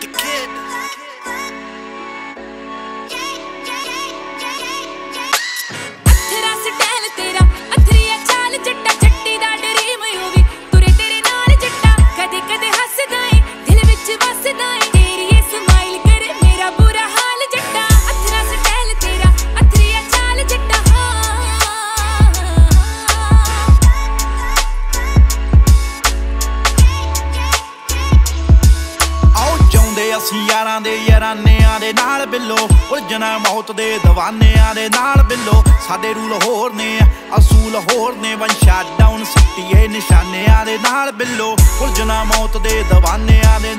the kid. ਅਸੀਂ ਯਾਰਾਂ ਦੇ ਯਾਰਾਨਿਆਂ ਦੇ ਨਾਲ ਬਿੱਲੋ, ਉਲਝਣਾ ਮੌਤ ਦੇ دیਵਾਨਿਆਂ ਦੇ ਨਾਲ ਬਿੱਲੋ। ਸਾਡੇ ਰੂਲ ਹੋਰ ਨੇ, ਅਸੂਲ ਹੋਰ ਨੇ ਵਨ ਸ਼ਾਟ ਡਾਊਨ ਸਿੱਟੀਏ ਨਿਸ਼ਾਨਿਆਂ ਦੇ ਨਾਲ ਬਿੱਲੋ। ਉਲਝਣਾ ਮੌਤ ਦੇ دیਵਾਨਿਆਂ ਦੇ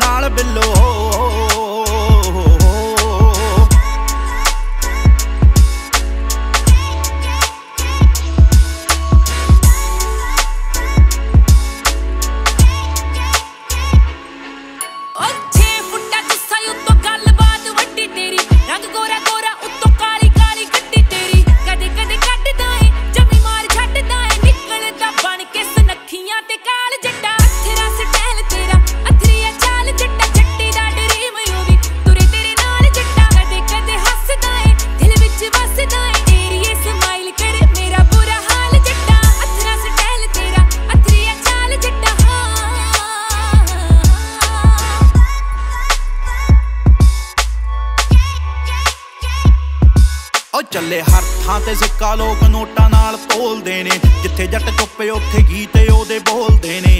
ਚੱਲੇ ਹਰ ਥਾਂ ਤੇ ਸਿੱਕਾ ਲੋਕ ਨੋਟਾਂ ਨਾਲ ਤੋਲਦੇ ਨੇ। ਜਿੱਥੇ ਜੱਟ ਚੁੱਪੇ, ਉੱਥੇ ਗੀਤ ਉਹਦੇ ਬੋਲਦੇ ਨੇ।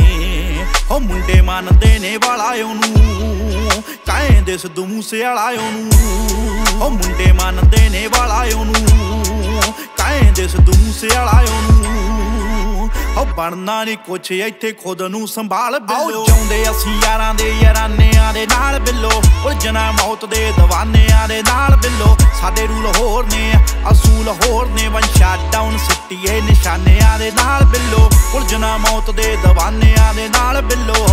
ਉਹ ਮੁੰਡੇ ਮੰਨਦੇ ਨੇ ਵਾਲਾ ਉਹਨੂੰ, ਕਹਿੰਦੇ ਸਿੱਧੂ ਮੂਸੇ ਵਾਲਾ ਉਹਨੂੰ। ਉਹ ਮੁੰਡੇ ਮੰਨਦੇ ਨੇ ਵਾਲਾ ਉਹਨੂੰ, ਕਹਿੰਦੇ ਸਿੱਧੂ ਮੂਸੇ ਵਾਲਾ ਬਣਨਾ ਨਹੀਂ ਕੁਛ, ਇੱਥੇ ਖੁਦ ਨੂੰ ਸੰਭਾਲ ਬਿੱਲੋ। ਚਾਹੁੰਦੇ ਅਸੀਂ ਯਾਰਾਂ ਦੇ ਯਾਰਾਨਿਆਂ ਦੇ ਨਾਲ ਬਿੱਲੋ। ਉਲਝਣਾ ਮੌਤ ਦੇ ਦਵਾਨਿਆਂ ਦੇ ਨਾਲ ਬਿੱਲੋ। ਸਾਡੇ ਰੂਲ ਹੋਰ ਨੇ, ਅਸੂਲ ਹੋਰ ਨੇ। ਵੰਸ਼ਾ ਡਾਊਨ ਸਿੱਟੀਏ ਨਿਸ਼ਾਨਿਆਂ ਦੇ ਨਾਲ ਬਿੱਲੋ। ਉਲਝਣਾ ਮੌਤ ਦੇ ਦਵਾਨਿਆਂ ਦੇ ਨਾਲ ਬਿੱਲੋ।